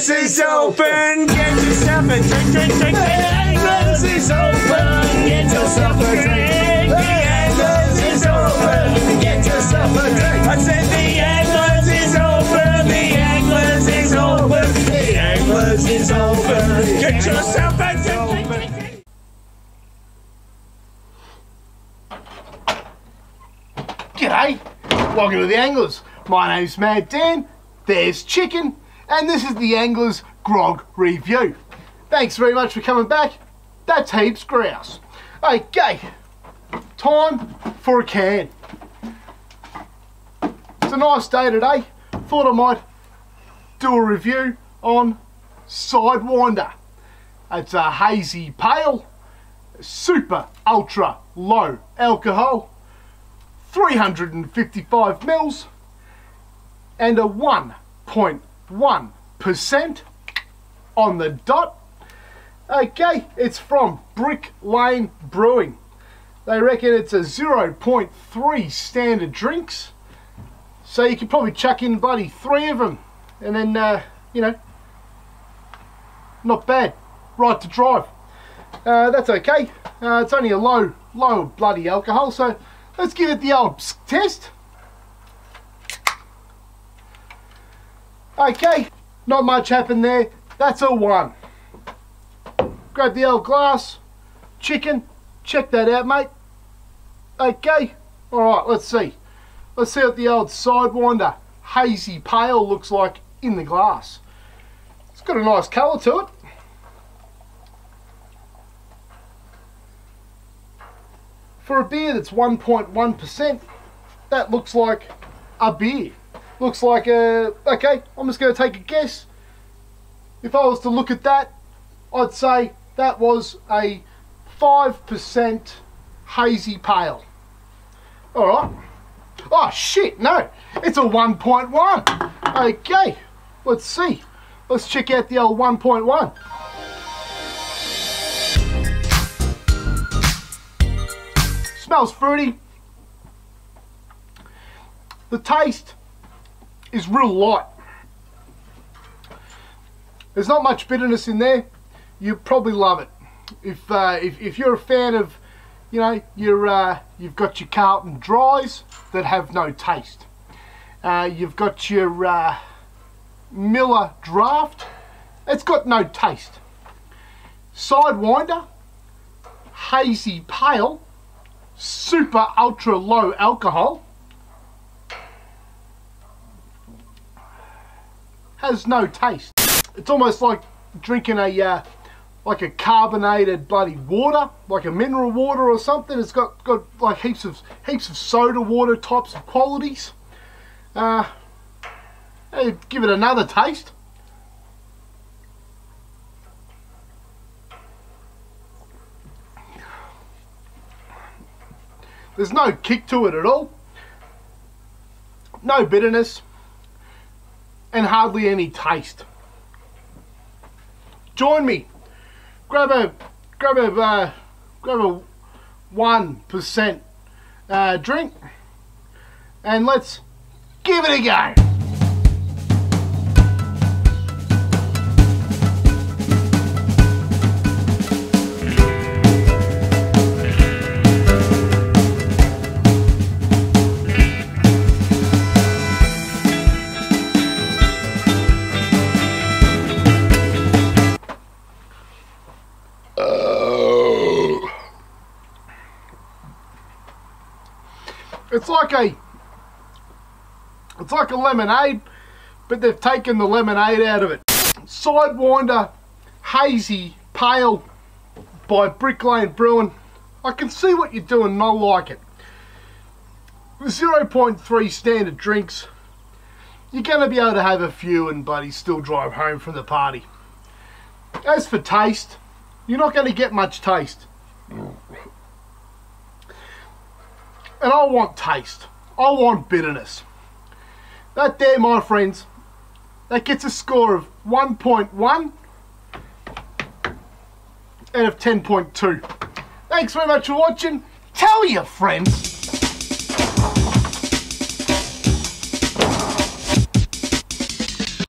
Is open. Get yourself a drink, drink, drink. The Anglers is open. Get yourself a drink. The Anglers is open. Get yourself a drink. I said the Anglers is open. The Anglers is open. The Anglers is open. Get yourself a drink, drink, drink. G'day, welcome to the Anglers. My name's Mad Dan, there's Chicken, and this is the Anglers Grog Review. Thanks very much for coming back. That's heaps grouse. Okay, time for a can. It's a nice day today. Thought I might do a review on Sidewinder. It's a hazy pale, super ultra low alcohol 355 mils and a 1.1% on the dot. Okay, it's from Brick Lane Brewing. They reckon it's a 0.3 standard drinks. So you could probably chuck in, buddy, three of them. And then, uh, you know, not bad. Right to drive. Uh, that's okay. Uh, it's only a low, low bloody alcohol, so Let's give it the old test. Okay, not much happened there. That's a one. Grab the old glass. Chicken, check that out, mate. Okay, all right, let's see. Let's see what the old Sidewinder hazy pale looks like in the glass. It's got a nice colour to it. For a beer that's 1.1%, that looks like a beer. Looks like a, okay, I'm just going to take a guess. If I was to look at that, I'd say that was a 5% hazy pale. Alright. Oh shit, no. It's a 1.1. Okay, let's see. Let's check out the old 1.1. Smells fruity. The taste is real light. There's not much bitterness in there. You probably love it. If, uh, if, if you're a fan of, you know, you're, uh, you've got your Carlton Dries that have no taste. Uh, you've got your uh, Miller Draft. It's got no taste. Sidewinder, Hazy Pale, super ultra low alcohol has no taste it's almost like drinking a uh, like a carbonated bloody water like a mineral water or something it's got got like heaps of heaps of soda water types of qualities uh, hey, give it another taste There's no kick to it at all. No bitterness. And hardly any taste. Join me. Grab a grab a uh, grab a one percent uh, drink, and let's give it a go. It's like a it's like a lemonade, but they've taken the lemonade out of it. Sidewinder Hazy Pale by Brick Lane Brewing. I can see what you're doing and I like it. 0.3 standard drinks. You're going to be able to have a few and buddy still drive home from the party. As for taste, you're not going to get much taste. And I want taste. I want bitterness. That there, my friends, that gets a score of 1.1 out of 10.2. Thanks very much for watching. Tell your friends.